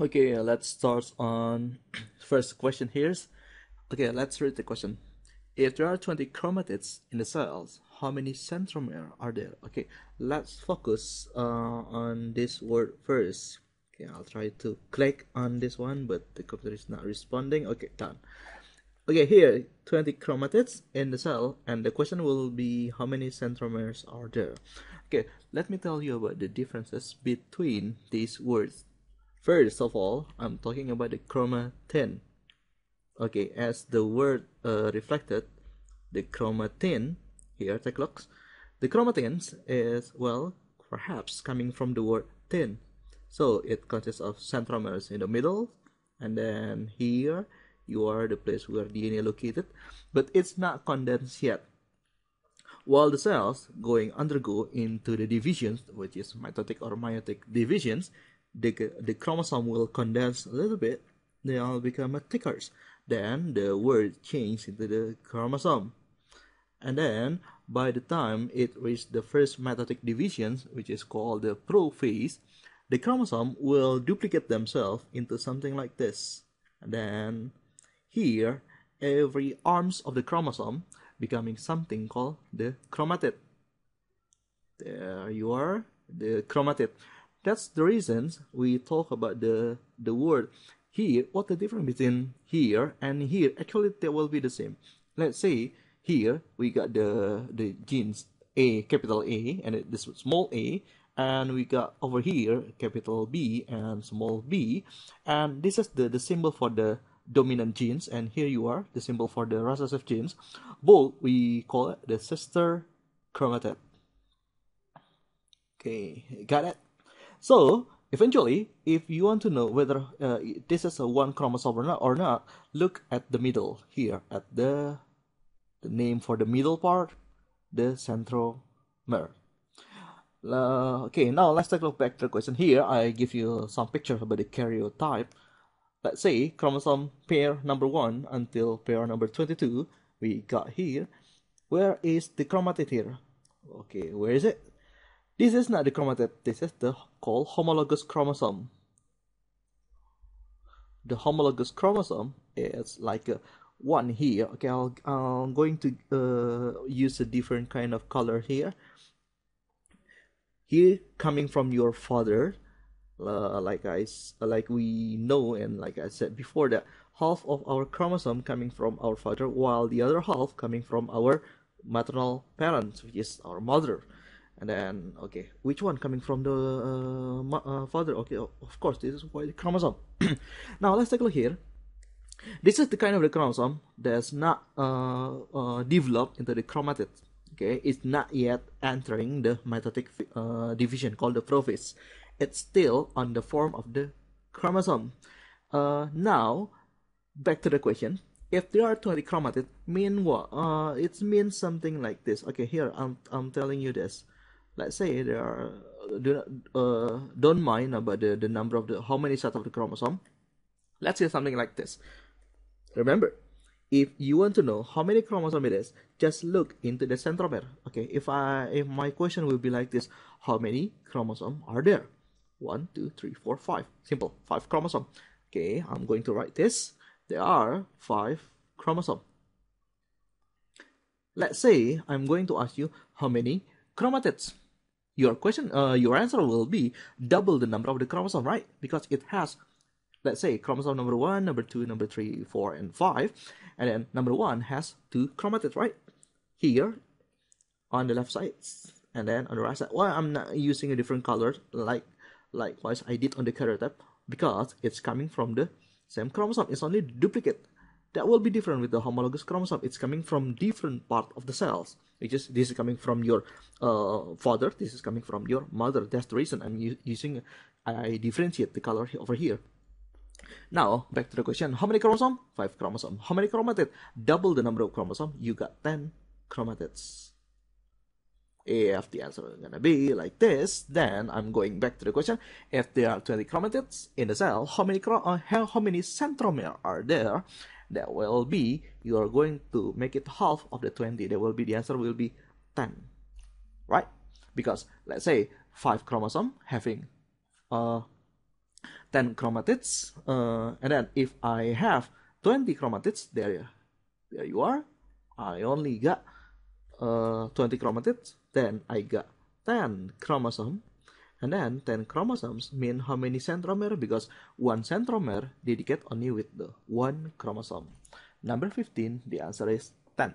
Okay, let's start on first question here. Okay, let's read the question. If there are 20 chromatids in the cells, how many centromere are there? Okay, let's focus uh, on this word first. Okay, I'll try to click on this one, but the computer is not responding. Okay, done. Okay, here 20 chromatids in the cell, and the question will be how many centromeres are there? Okay, let me tell you about the differences between these words. First of all, I'm talking about the chromatin. Okay, as the word uh, reflected, the chromatin here, a look. The chromatins is well, perhaps coming from the word tin. So it consists of centromeres in the middle, and then here you are the place where DNA located, but it's not condensed yet. While the cells going undergo into the divisions, which is mitotic or meiotic divisions, the, the chromosome will condense a little bit, they all become thicker. Then the word change into the chromosome. And then by the time it reaches the first mitotic divisions, which is called the prophase, the chromosome will duplicate themselves into something like this. And then here, every arms of the chromosome becoming something called the chromatid. There you are, the chromatid. That's the reasons we talk about the the word here. What the difference between here and here? Actually, they will be the same. Let's say here we got the the genes A, capital A, and this small a, and we got over here capital B and small b, and this is the the symbol for the dominant genes and here you are the symbol for the recessive genes both we call it the sister chromatid okay got it so eventually if you want to know whether uh, this is a one chromosome or not or not look at the middle here at the the name for the middle part the centromere uh, okay now let's take a look back to the question. Here i give you some pictures about the karyotype. Let's say chromosome pair number 1 until pair number 22 we got here. Where is the chromatid here? Okay where is it this is not the chromatid this is the called homologous chromosome. The homologous chromosome is like a one here. Okay I'll, i'm going to uh, use a different kind of color here. Here coming from your father uh, like I like we know and like I said before that half of our chromosome coming from our father while the other half coming from our maternal parents which is our mother and then okay which one coming from the uh, uh, father okay of course this is why the chromosome now let's take a look here this is the kind of the chromosome that's not uh, uh, developed into the chromatid okay it's not yet entering the mitotic uh, division called the prophase it's still on the form of the chromosome. Uh, now, back to the question. If there are 20 chromatids, mean what? Uh, it means something like this. Okay, here I'm I'm telling you this. Let's say there are do not, uh, don't mind about the, the number of the how many sets of the chromosome. Let's say something like this. Remember, if you want to know how many chromosome it is, just look into the centromere. Okay, if I if my question will be like this, how many chromosome are there? One, two, three, four, five. Simple. Five chromosome. Okay, I'm going to write this. There are five chromosome. Let's say I'm going to ask you how many chromatids. Your question, uh, your answer will be double the number of the chromosome, right? Because it has, let's say, chromosome number one, number two, number three, four, and five, and then number one has two chromatids, right? Here, on the left side, and then on the right side. Well, I'm not using a different color like Likewise, I did on the karyotype because it's coming from the same chromosome. It's only duplicate. That will be different with the homologous chromosome. It's coming from different part of the cells. Which is this is coming from your uh, father. This is coming from your mother. That's the reason I'm using. I differentiate the color over here. Now back to the question: How many chromosome? Five chromosome. How many chromatid? Double the number of chromosome. You got ten chromatids if the answer is gonna be like this, then I'm going back to the question. If there are 20 chromatids in the cell, how many uh, how many centromere are there? That will be you are going to make it half of the 20. that will be the answer will be 10, right? Because let's say five chromosome having uh 10 chromatids. Uh, and then if I have 20 chromatids, there, there you are. I only got uh, 20 chromatids. Then I got 10 chromosome. And then 10 chromosomes mean how many centromere? Because one centromere dedicate only with the one chromosome. Number 15, the answer is 10.